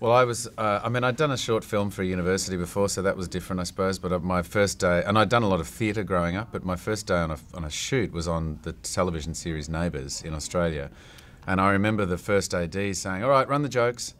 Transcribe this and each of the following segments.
Well, I was, uh, I mean, I'd done a short film for a university before, so that was different, I suppose. But my first day, and I'd done a lot of theatre growing up, but my first day on a, on a shoot was on the television series Neighbours in Australia. And I remember the first AD saying, All right, run the jokes.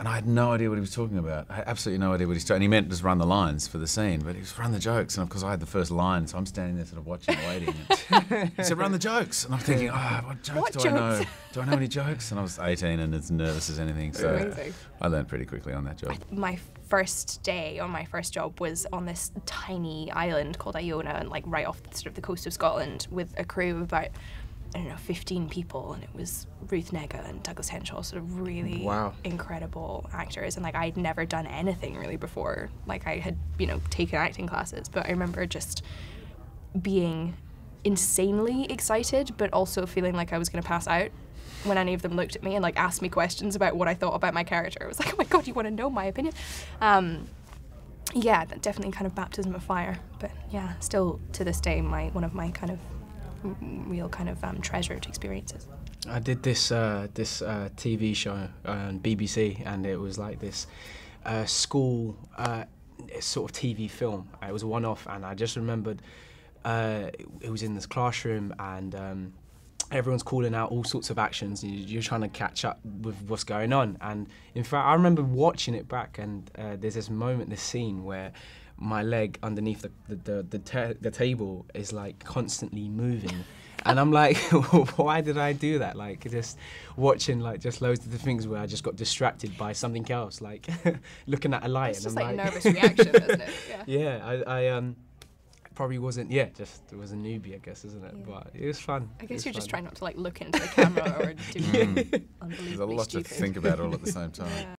And I had no idea what he was talking about. I had absolutely no idea what he's talking And he meant just run the lines for the scene, but he was run the jokes. And of course, I had the first line, so I'm standing there sort of watching, waiting. And he said, run the jokes. And I'm thinking, oh, what jokes What do I know? Do I know any jokes? And I was 18 and as nervous as anything. So Amazing. I learned pretty quickly on that job. my first day on my first job was on this tiny island called Iona, and like right off the, sort of the coast of Scotland, with a crew of about I don't know 15 people, and it was Ruth Negga and Douglas Henshall, sort of really Wow. incredible actors, and like I'd never done anything really before. Like I had you know taken acting classes, but I remember just being insanely excited, but also feeling like I was going to pass out when any of them looked at me and like asked me questions about what I thought about my character. I was like, oh my god, you want to know my opinion? Um, yeah, definitely kind of baptism of fire. But yeah, still to this day, my one of my kind of real kind of um, treasured experiences. I did this uh, this uh, TV show on BBC, and it was like this uh, school uh, sort of TV film. It was one-off, and I just remembered uh, it was in this classroom, and um, everyone's calling out all sorts of actions. and you- You're trying to catch up with what's going on, and in fact, I remember watching it back, and uh, there's this moment, this scene where my leg underneath the the the, the, ta- the table is like constantly moving. And I'm like, why did I do that? Like, just watching like just loads of the things where I just got distracted by something else, like looking at a light. It's and just I'm like a nervous reaction, isn't it? Yeah. yeah, I, I um probably wasn't. Yeah, just it was a newbie, I guess, isn't it? But it was fun. I guess you're just trying not to like look into the camera or do Mm. There's a unbelievably lot to think about all at the same time. Yeah.